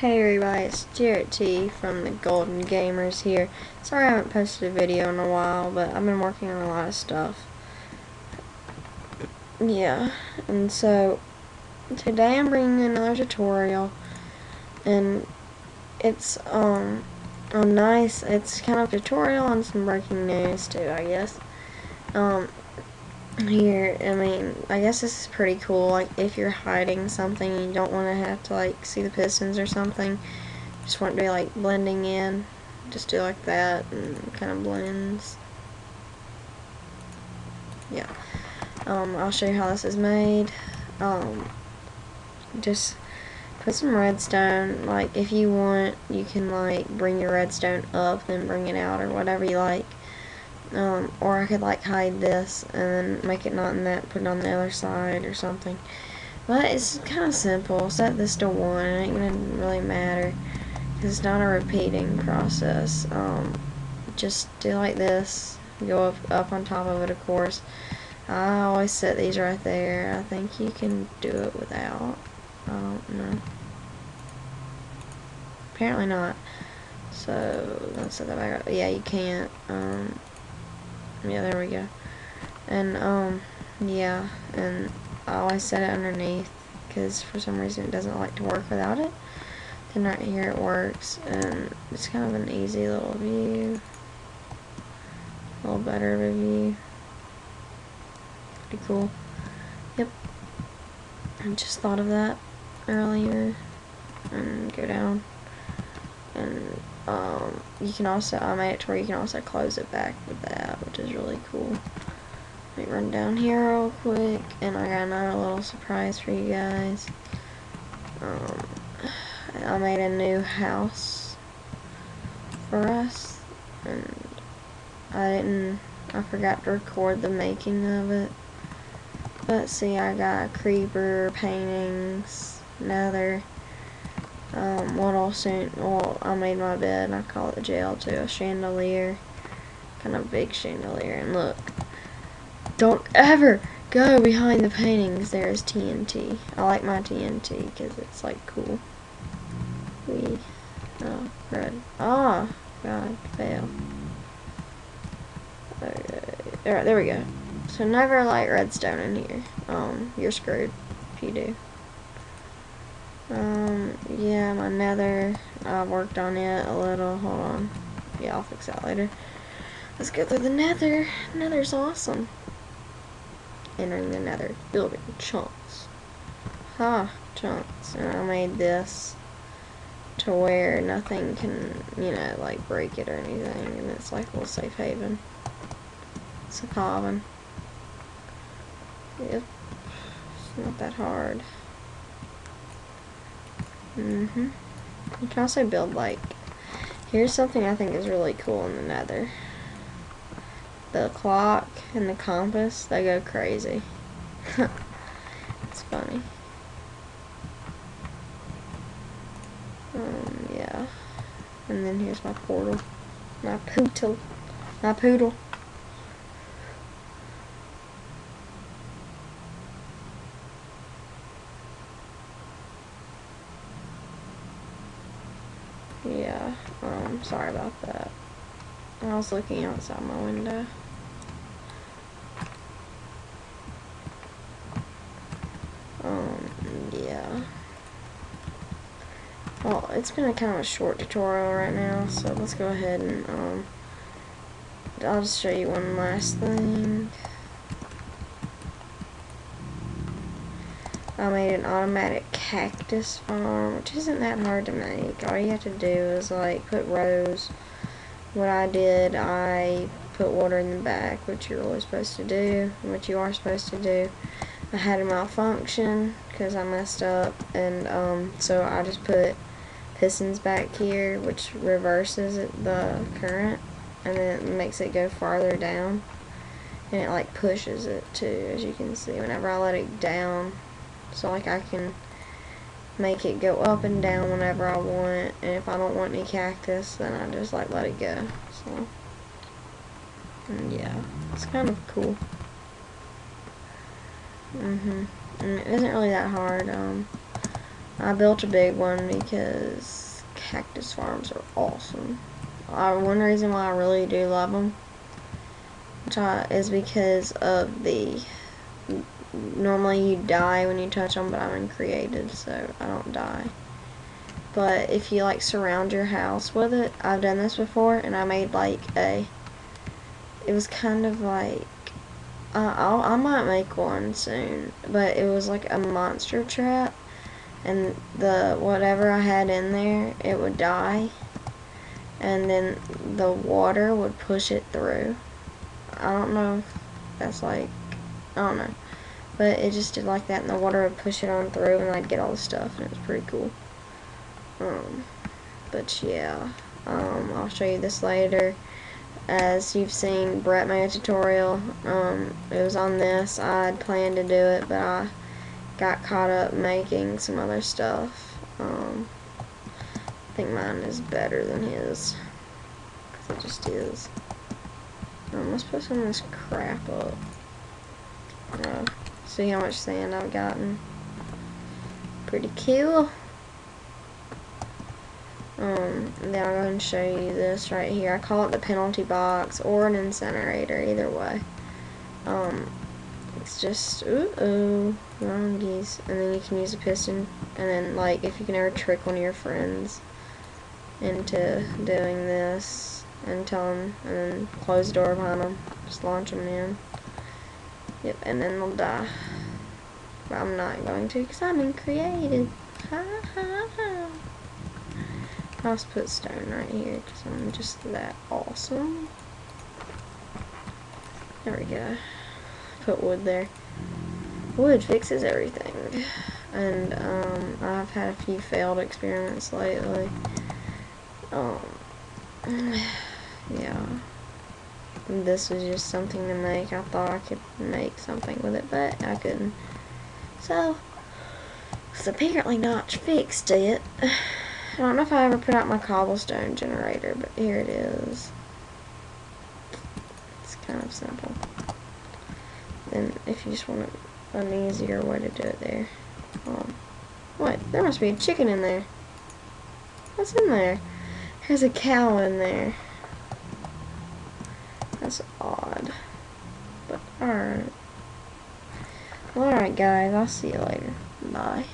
Hey everybody, it's Jarrett T from the Golden Gamers here. Sorry I haven't posted a video in a while, but I've been working on a lot of stuff. Yeah, and so today I'm bringing another tutorial, and it's um a nice, it's kind of tutorial on some breaking news too, I guess. Um, here, I mean, I guess this is pretty cool, like, if you're hiding something and you don't want to have to, like, see the pistons or something, just want to be, like, blending in, just do like that, and kind of blends. Yeah. Um, I'll show you how this is made. Um, just put some redstone, like, if you want, you can, like, bring your redstone up, then bring it out, or whatever you like. Um, or I could like hide this and then make it not in that, put it on the other side or something. But it's kind of simple. Set this to 1. It ain't going to really matter. Because it's not a repeating process. Um, just do like this. Go up, up on top of it, of course. I always set these right there. I think you can do it without. I don't know. Apparently not. So, let's set that back up. Yeah, you can't. Um, yeah, there we go. And, um, yeah, and I always set it underneath because for some reason it doesn't like to work without it. Then right here it works, and it's kind of an easy little view. A little better of a view. Pretty cool. Yep. I just thought of that earlier. And go down. And um, you can also, I made it to where you can also close it back with that, which is really cool. Let me run down here real quick, and I got another little surprise for you guys. Um, I made a new house for us, and I didn't, I forgot to record the making of it. But see, I got creeper paintings, another um, what soon, well, I made my bed, and I call it jail too, a chandelier, kind of big chandelier, and look, don't ever go behind the paintings, there's TNT, I like my TNT, because it's, like, cool, we, oh, red, ah, god, fail, okay, alright, there we go, so never light redstone in here, um, you're screwed if you do. Um, yeah, my nether, I worked on it a little, hold on, yeah, I'll fix that later. Let's go through the nether, nether's awesome. Entering the nether, building chunks. Ha, chunks, and I made this to where nothing can, you know, like break it or anything, and it's like a little safe haven. It's a common. Yep, it's not that hard. Mm-hmm. You can also build, like, here's something I think is really cool in the nether. The clock and the compass, they go crazy. it's funny. Um, yeah. And then here's my portal. My poodle. My poodle. Yeah, um, sorry about that. I was looking outside my window. Um, yeah. Well, it's been a kind of a short tutorial right now, so let's go ahead and, um, I'll just show you one last thing. I made an automatic cactus farm, which isn't that hard to make. All you have to do is like put rows. What I did, I put water in the back, which you're always supposed to do, what you are supposed to do. I had a malfunction because I messed up, and um, so I just put pistons back here, which reverses the current, and then it makes it go farther down. And it like pushes it too, as you can see. Whenever I let it down, so like I can make it go up and down whenever I want and if I don't want any cactus then I just like let it go so. Yeah it's kind of cool. Mhm and it isn't really that hard um I built a big one because cactus farms are awesome. Uh, one reason why I really do love them which I, is because of the normally you die when you touch them but I'm in creative so I don't die. But if you like surround your house with it I've done this before and I made like a it was kind of like uh, I'll, I might make one soon but it was like a monster trap and the whatever I had in there it would die and then the water would push it through. I don't know if that's like I don't know but it just did like that and the water would push it on through and I'd get all the stuff and it was pretty cool. Um, but yeah um, I'll show you this later. As you've seen Brett made a tutorial um, it was on this. I'd planned to do it but I got caught up making some other stuff. Um, I think mine is better than his. Because it just is. Um, let's put some of this crap up. Uh, see how much sand I've gotten pretty cool um, then I'm going to show you this right here. I call it the penalty box or an incinerator, either way. Um, it's just, ooh, ooh, wrong geese. And then you can use a piston. And then, like, if you can ever trick one of your friends into doing this and tell them, and then close the door behind them, just launch them in. Yep, and then they'll die. But I'm not going to because I'm in creative. Ha ha ha. I'll just put stone right here because I'm just that awesome. There we go. Put wood there. Wood fixes everything. And um, I've had a few failed experiments lately. Um. This was just something to make. I thought I could make something with it, but I couldn't. So, it's apparently not fixed it. I don't know if I ever put out my cobblestone generator, but here it is. It's kind of simple. Then if you just want an easier way to do it there. Um, what? There must be a chicken in there. What's in there? There's a cow in there. That's odd. But alright. Alright guys, I'll see you later. Bye.